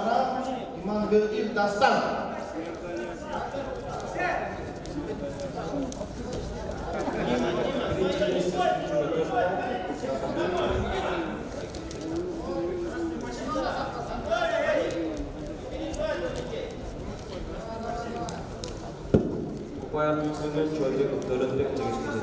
Arab Imam Gerdil Tastam Upaya mencegah cuaca kebetulan tidak terjadi.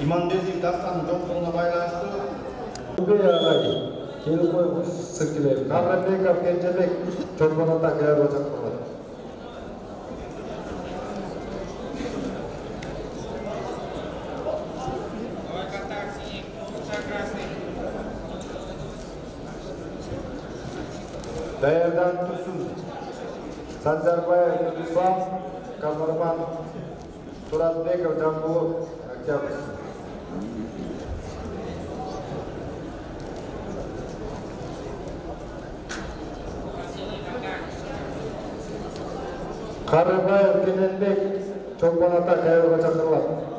Иманбердиев Дастан жоқтығына байланысты Убей агай. Келип коебуз сыркилеп. Каррабеков Кенжебек чорбонанда даярдап жаткандар. Даярданып турсун. Санжарбаев Ислам, Камарман Туратбеков Жамбул, Октябрьский. Қарыбаев Кененбек Чолпон ата қайырға шақырылады.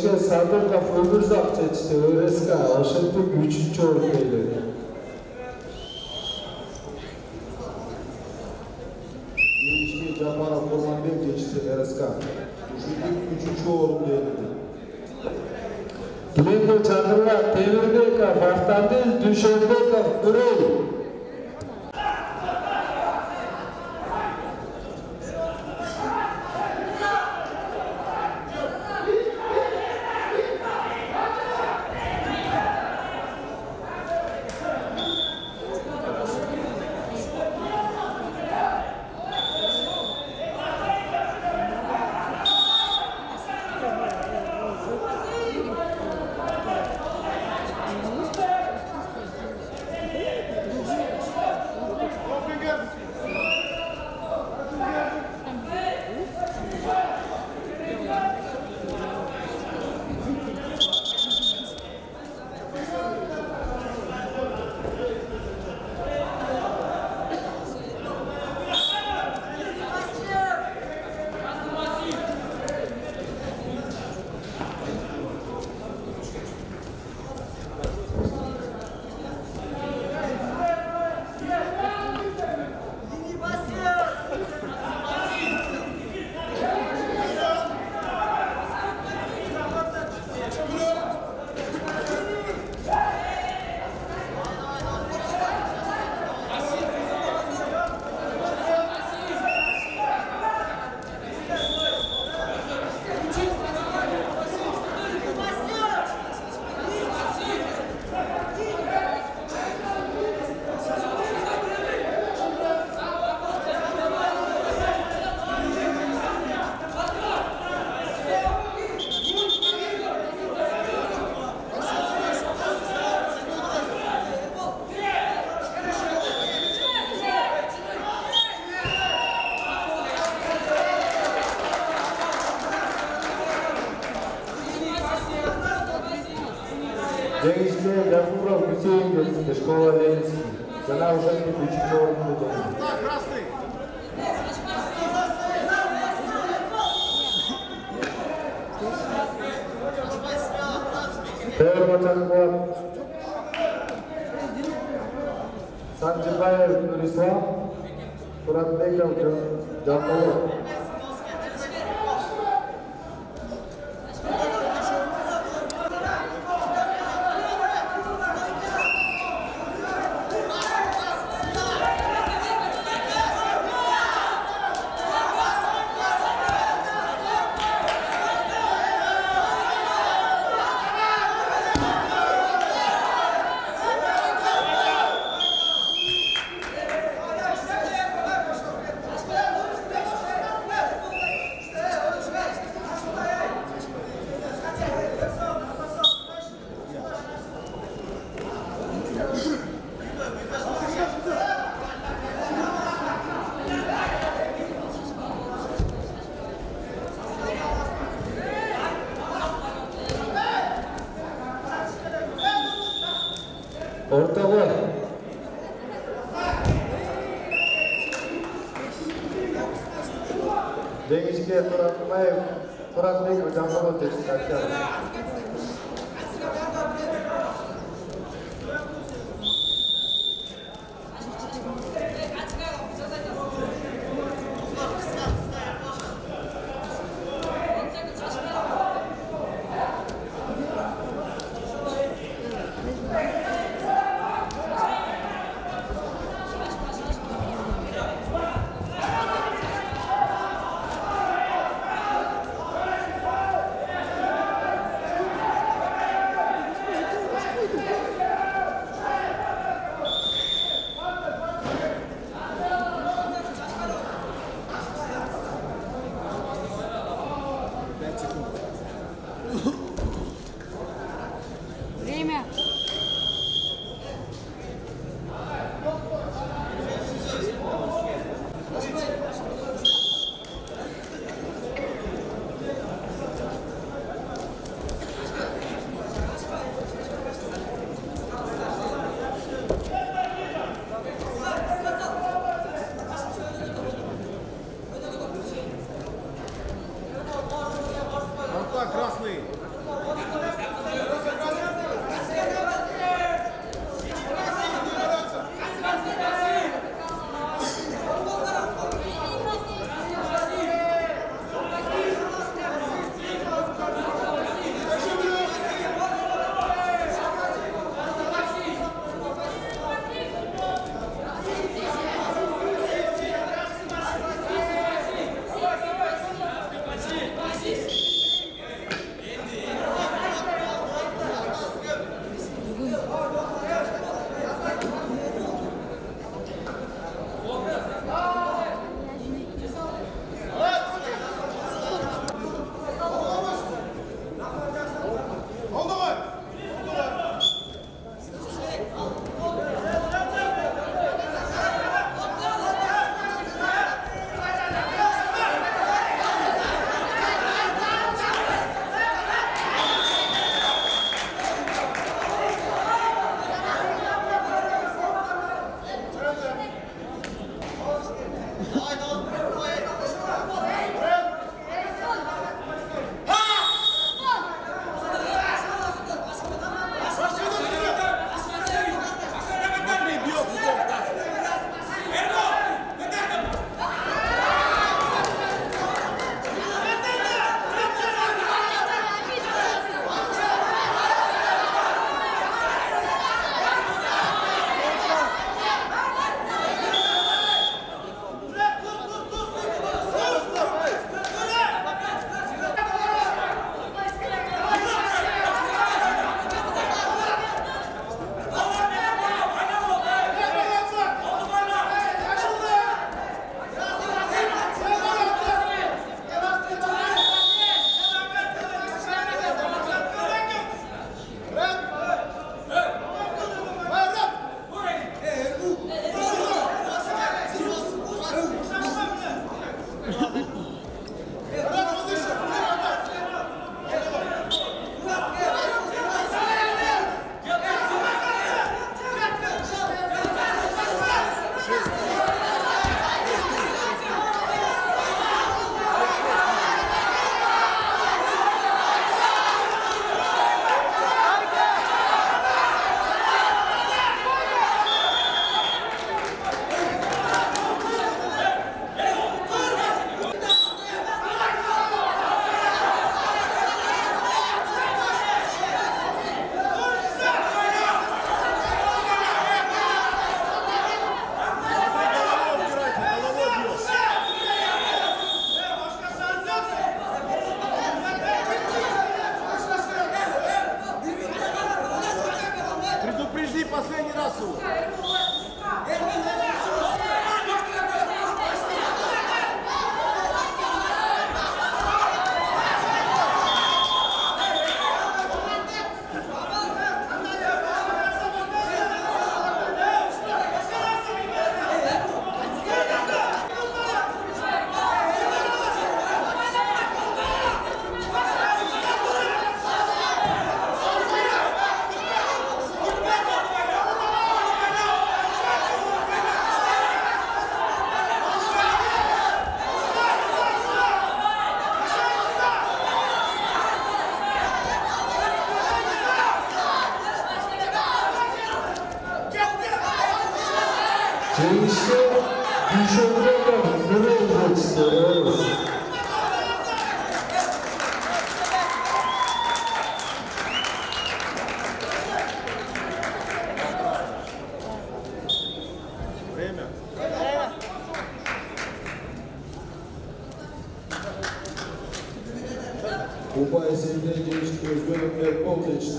Техникалық жеңішке Садыров Өмірзақ жетішті, ÖРСК Ошентік үшінші орын иеледі. Yenişki Japarov Kurmanbek geçti РСК. Üçüncü, üçüncü orun değerli. Тіленді Чандырла Темірбеков, Автандил Дүшенбеков, Үрей. Değişmeyen Gazprom Hüseyin Gözü'nde школа Ленинский. она уже не рублей. Так, красный! Термотанбор. Санджибаев Нурислам. Суратбеков Джамбулов.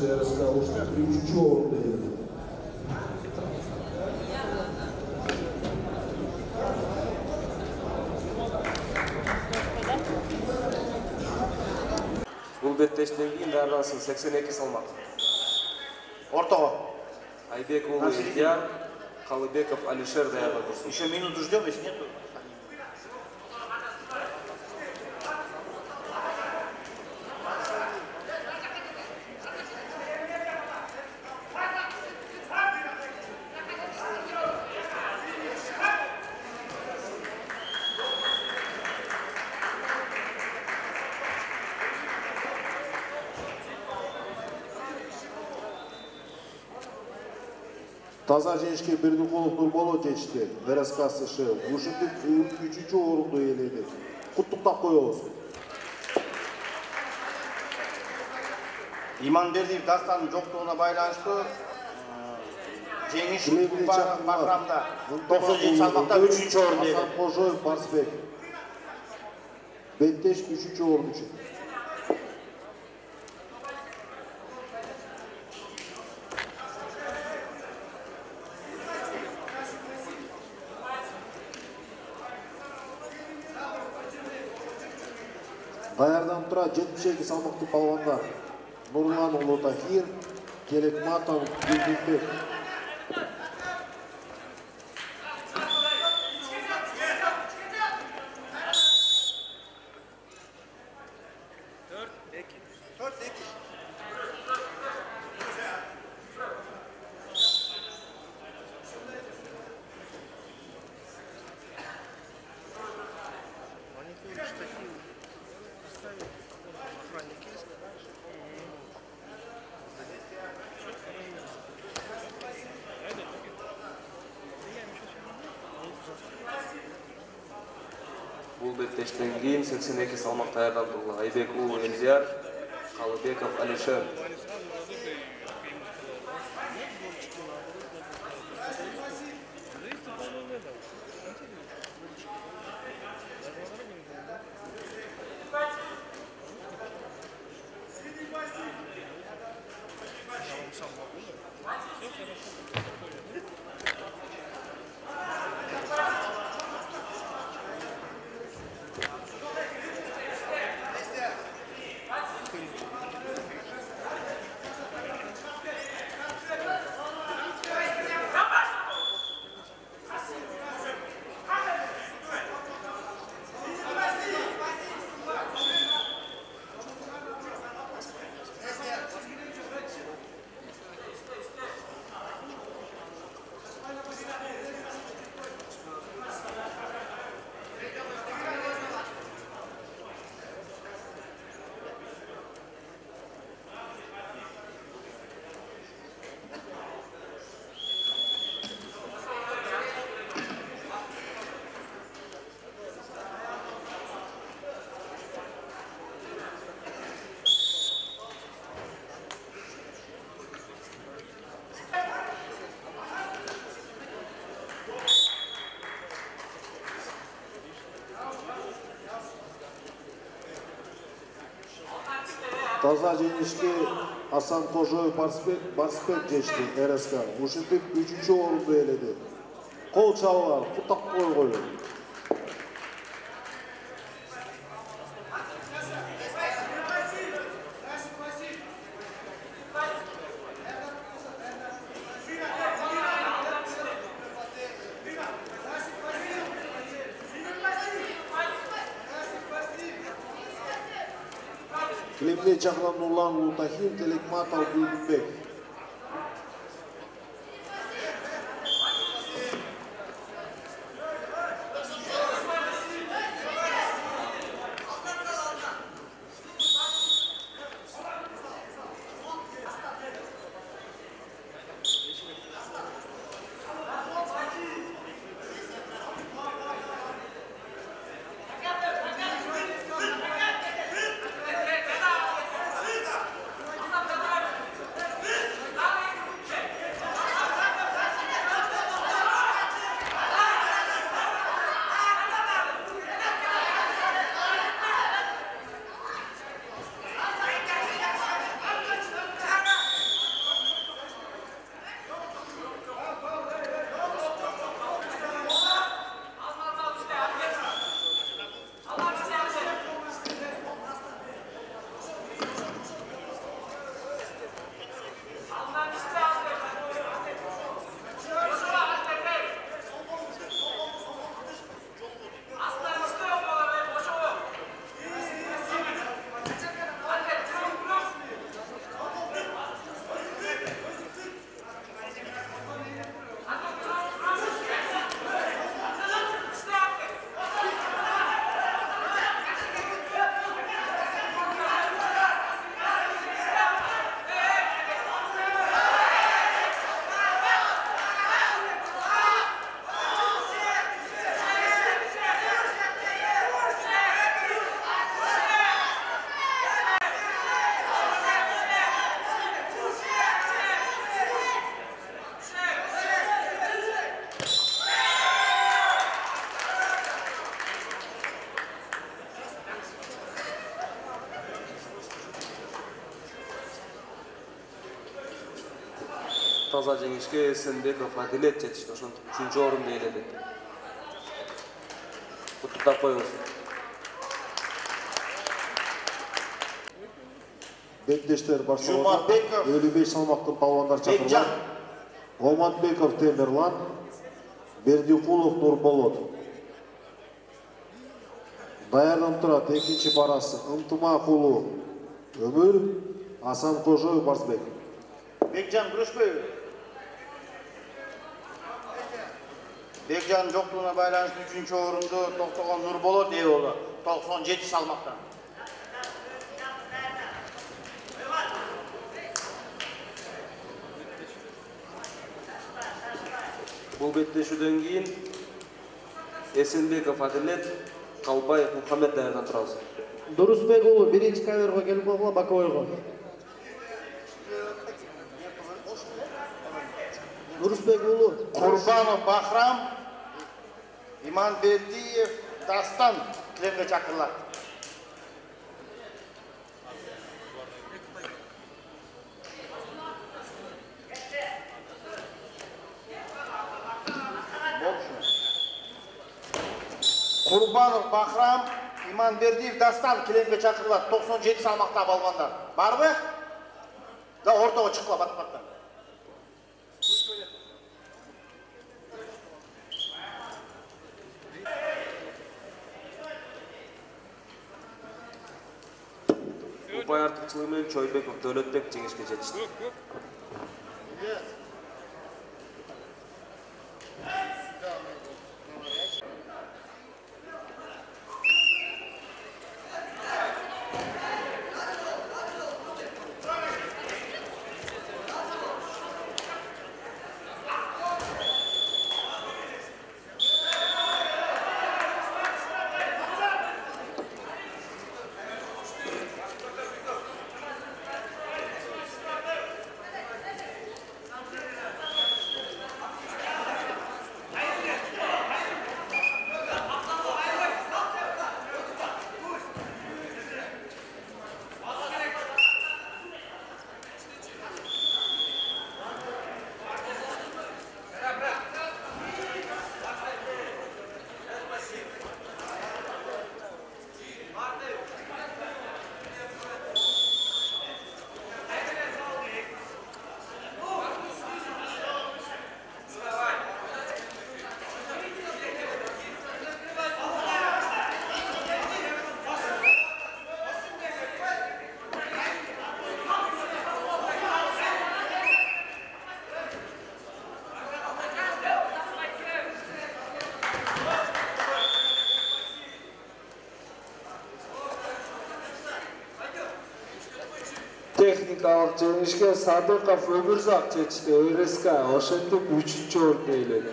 что я рассказал, что причем беттештен кийин даардасын сексен эки салмак ортого айбек улы эльдияр еще минуту ждем если нет Таза женişke Бердіқұлов Нұрболо geçti. РСК США. Ушіндік үшінші орынды иеледі. Құттықтап қоямыз. иманбердиев дастанның жоқтығына байланысты жеңіс Білегілі бағрамда 97 салмақта үшінші орын еді Асан Қожоев Барсбек. Беттеш үшінші орын үшін. Даярдан тұра 72 салмақты балуандар. Нұрлан Ұлы Тахир, Келекматов, Гүлденбек. per Таза Hasan Kojoyev Barspek, Barspek geçti РСК. Ушіндік үшінші орынды еледі. Қол чабылар, құттақ қой Cehran'dan olan Lutahim Telekmat Alvin Bey. Таза жеңишке эсенбеков адилет жетишти ошентип үчүнчү орунду ээледи куттуктап коебуз беттештер башталды Жумабеков. 55 салмақтың палуандар Бекжан. шақырылды оматбеков темірлан бердиқулов нұрболот даярданып тұрады екінші парасы ынтымақұлы өмір асан қожоев барсбек бекжан күрөшпөйбү бекжан жоктугуна байланыштуу үчүнчү орунду токтогон нурболот ээ болду токсон жети салмактан бул беттешүүдөн кийин эсенбеков мухаммед даярданып турабыз дурусбек уулу биринчи коверго келип койгула боковойго дурусбек уулу курбанов бахрам иманбердиев дастан килемге чакырылат курбанов бахрам иманбердиев дастан килемге чакырылат токсон жети салмакта балбандар барбы да ортого чыккыла бат баттан упай артыкчылыгы менен чойбеков дөөлөтбек жеңишке kao Çenişke Sadıkov Ömürzak çeçti, Öreska, oşendi üçüncü orta eyledi.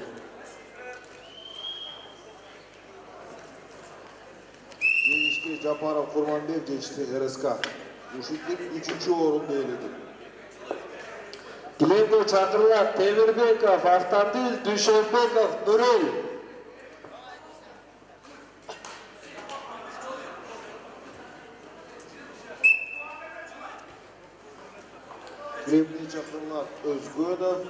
Çenişke Caparov Kurmandev çeçti, Öreska. Oşendi üçüncü orta eyledi. Dilendo Çakırlar, Temirbekov, Avtandil, Düşenbekov, Nurel. нурел кремний чакырылат өзгөнов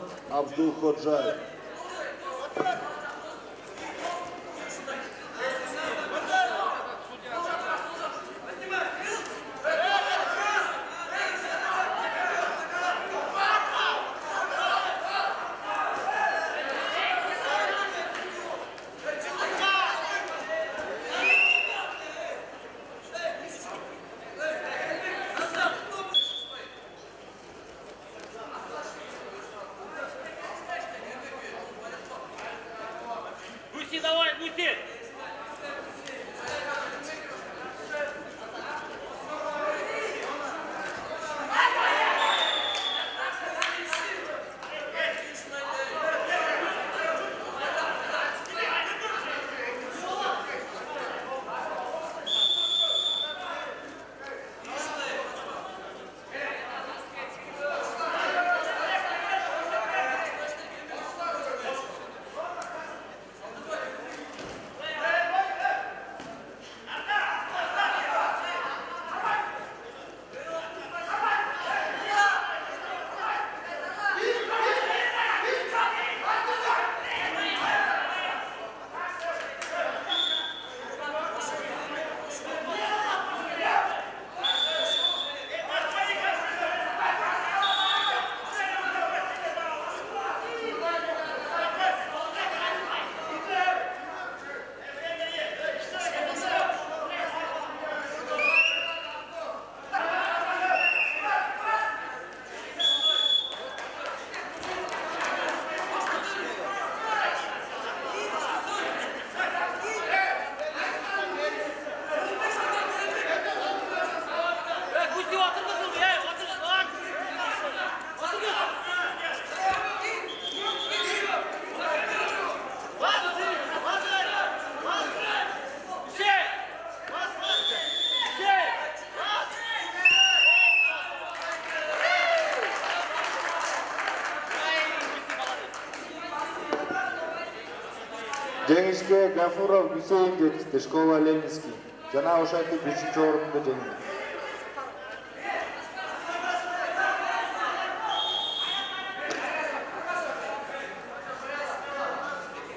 абдулходжаев жеңишке гафуров гүсейин жетишти школа ленинский жана ошентип үчүнчү орунду жеңди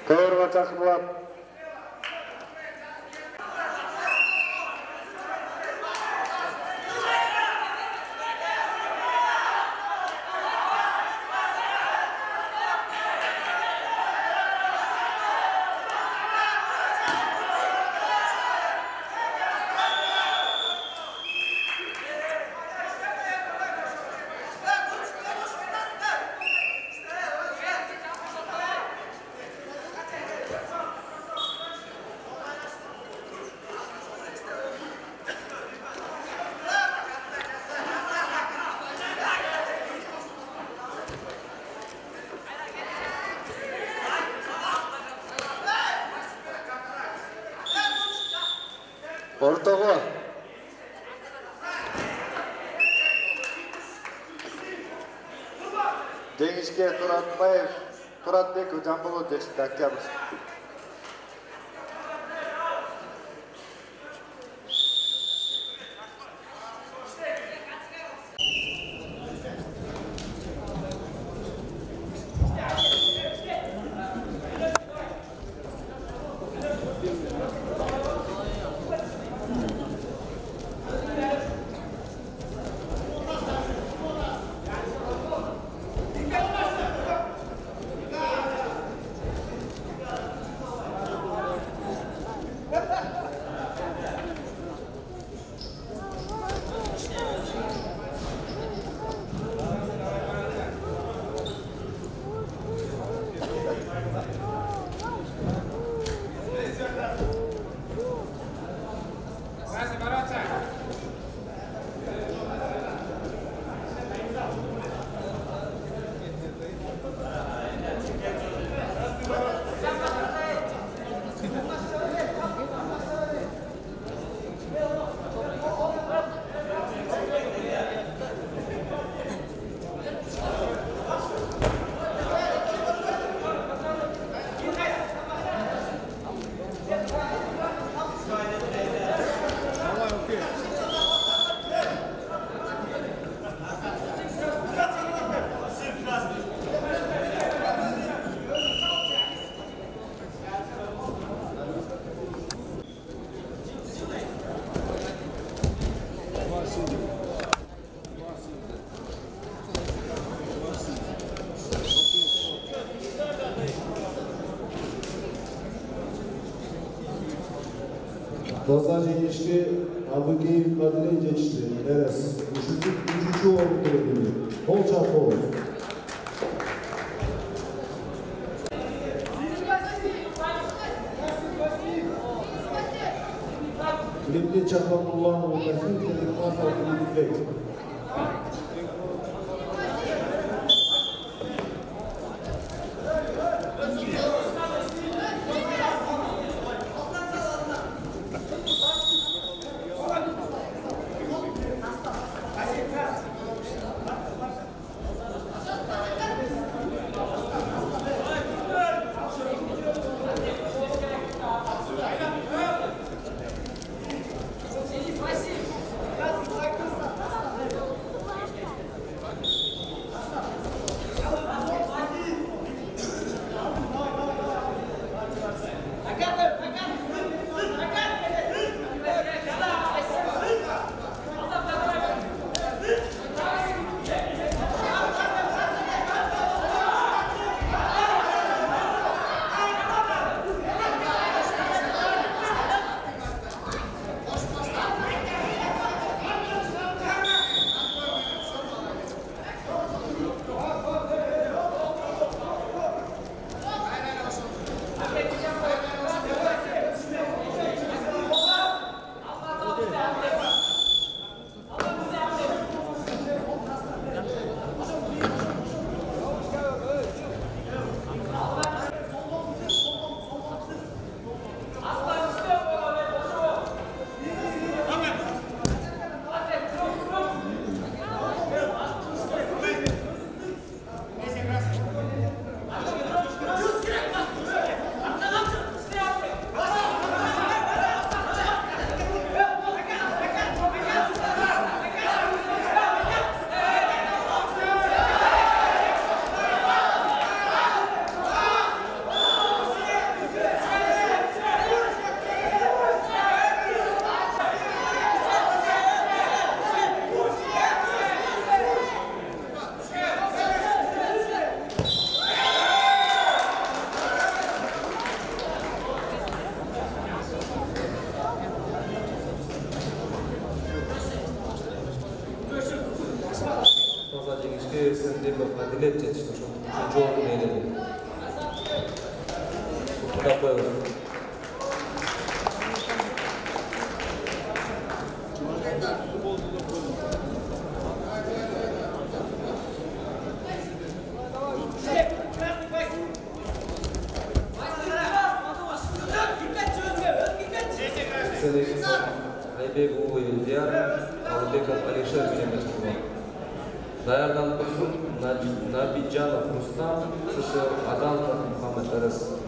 КВРга ортого жеңишке туратбаев туратбеков жамбулов жетишти октябрь Pazarcı geçti, Abugeyi Kadire geçti, Eres. Üçüncü, üçüncü oldu dediğimi. Bolçak oldu. Limli Çakmak Даярдан Курсун, Набиджанов Рустам, Сушев Аданов Мухаммед Арес.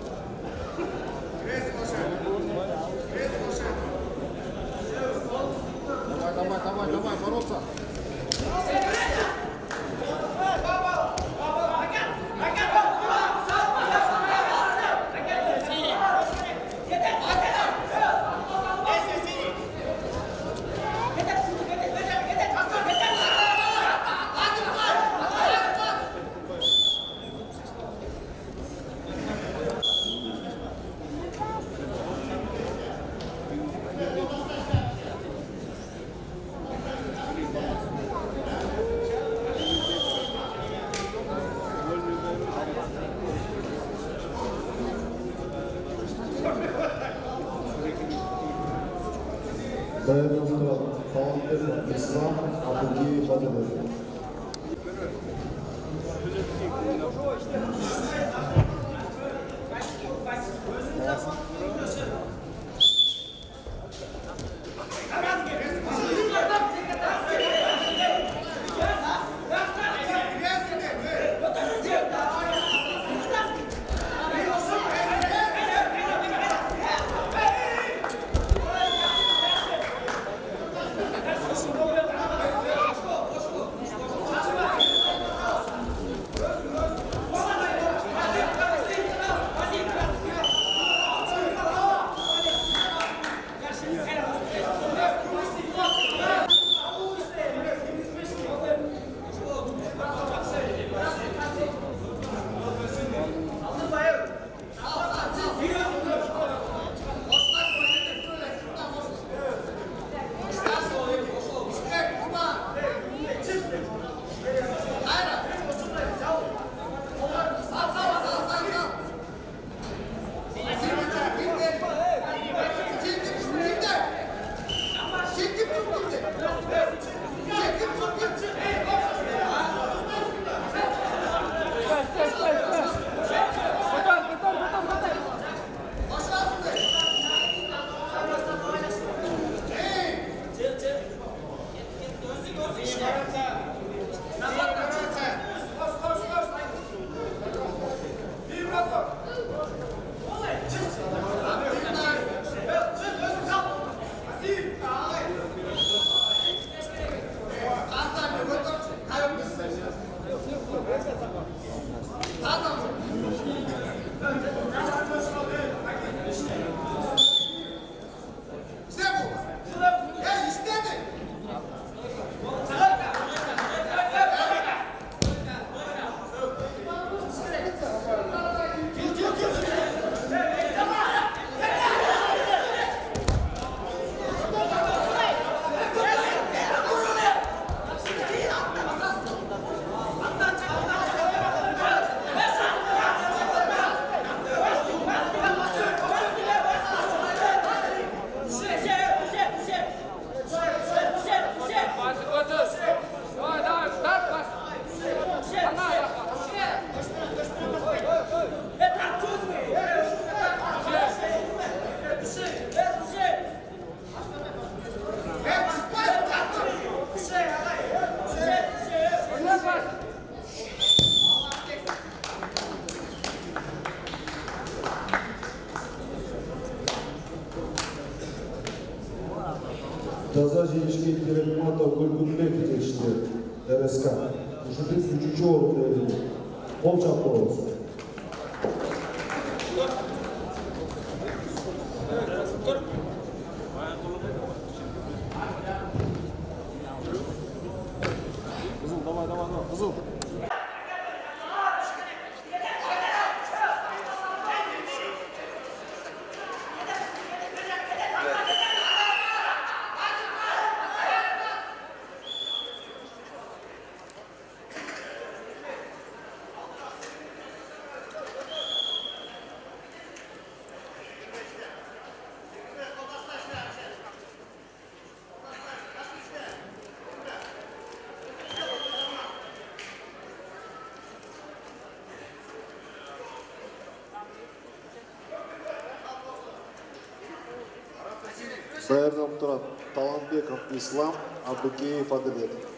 жазылып тұрады таланбеков ислам абдукеев әділет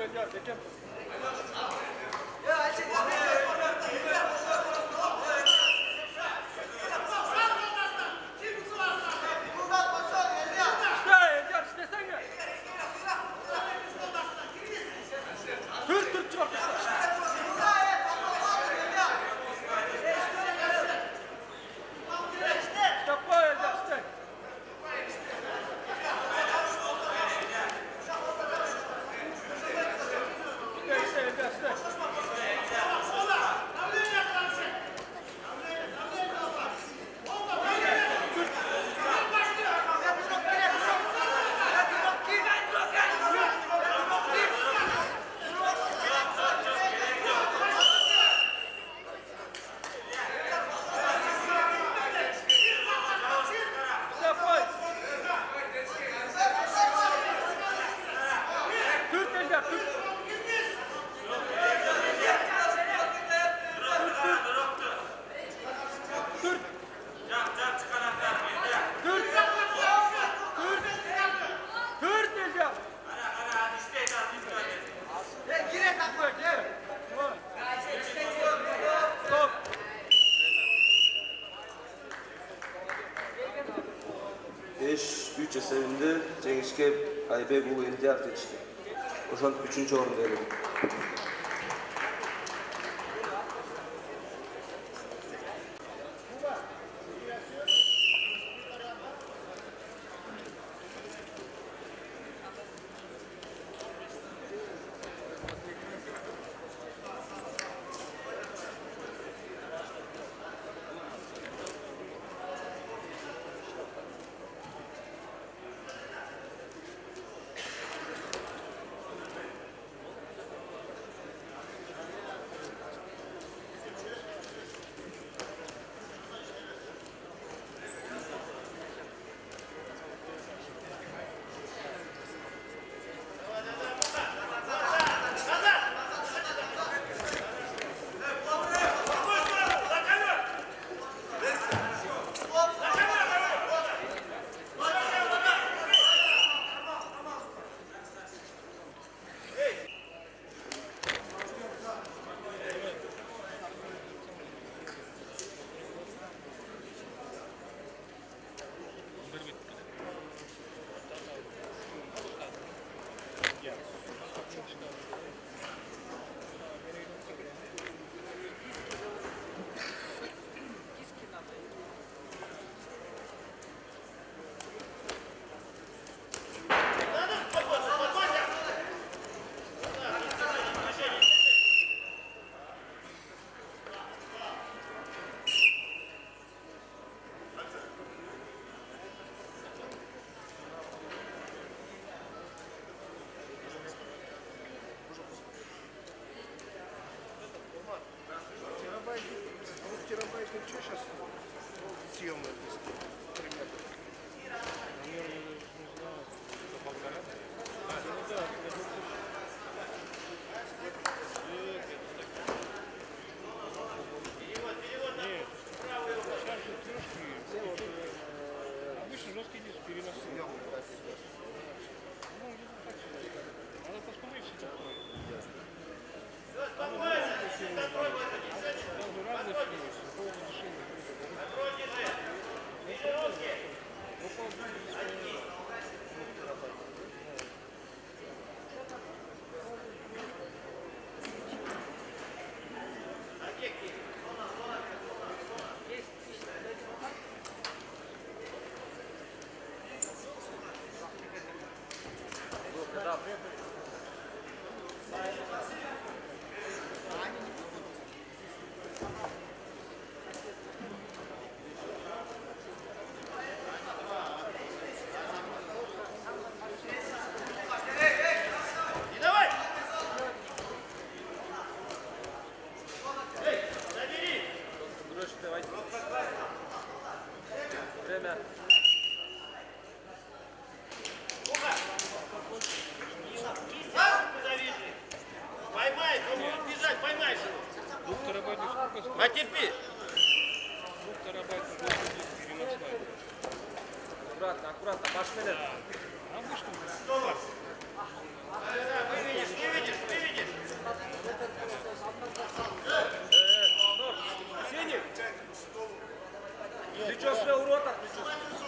Gel, gel. Ya, açık. diğer geçti. O şu an üçüncü orundaydı. что сейчас съемы? Прическа урод, прическа.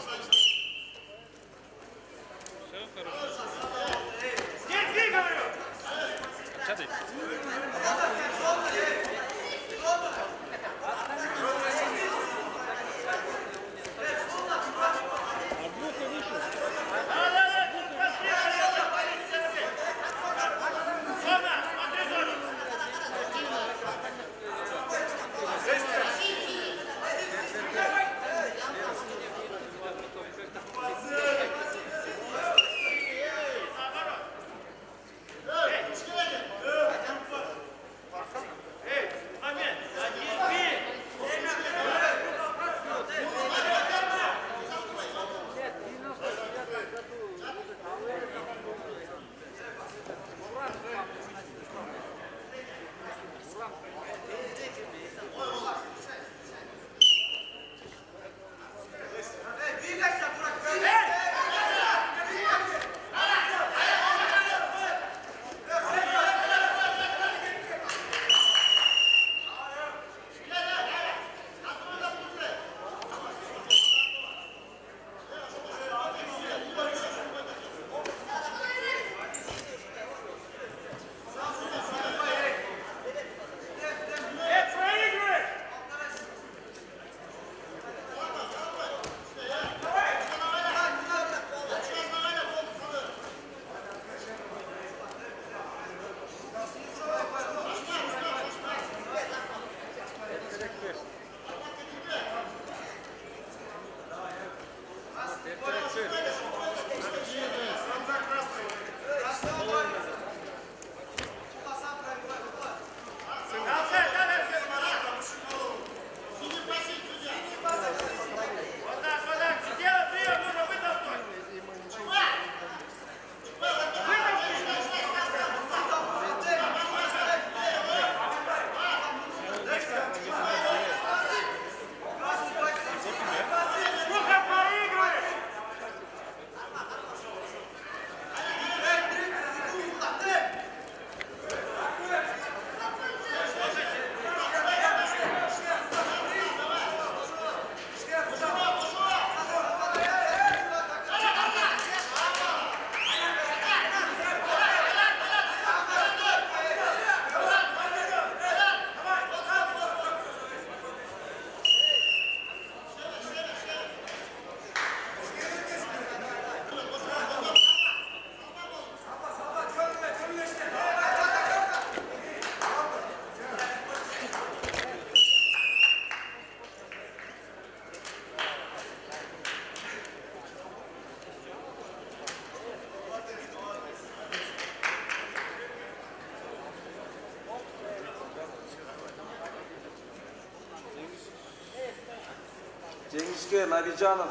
жеңишке набижанов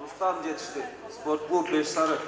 рустам жетишти спорт клуб беш сары